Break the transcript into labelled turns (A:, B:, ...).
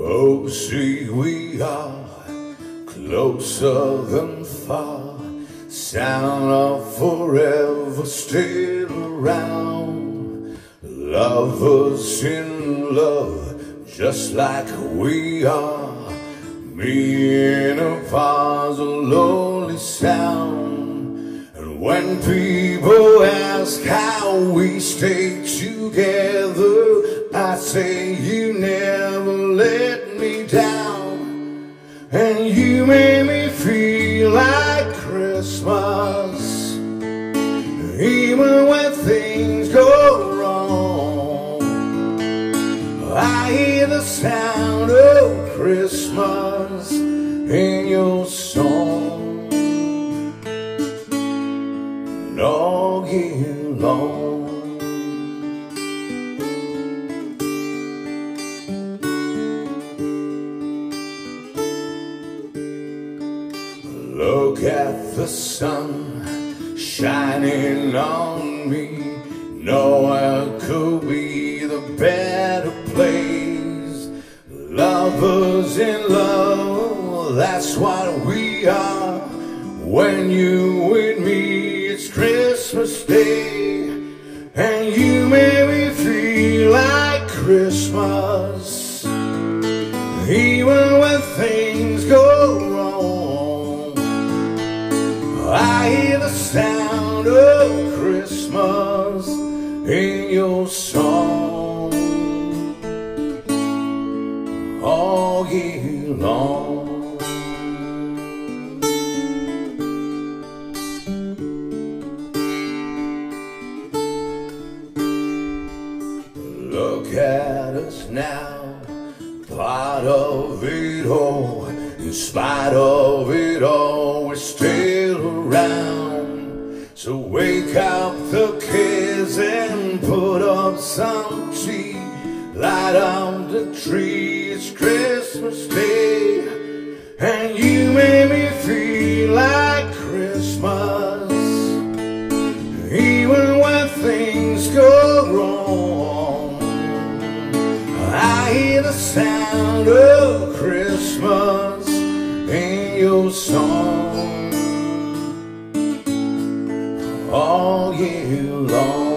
A: Oh, see, we are closer than far. Sound of forever still around. Lovers in love, just like we are. Me in a pause, a lonely sound. And when people ask how we stay together, I say you never let me down. And you made me feel like Christmas. Even when things go wrong, I hear the sound of Christmas in your song. And all year long. Look at the sun shining on me. Nowhere could be the better place. Lovers in love, that's what we are. When you with me, it's Christmas Day. And you make me feel like Christmas. Even when things the sound of Christmas in your song all year long. Look at us now, part of it all. In spite of it all, we're still. So wake up the kids and put up some tea. Light up the tree, it's Christmas Day. And you made me feel like Christmas. Even when things go wrong, I hear the sound of Christmas in your song. here long.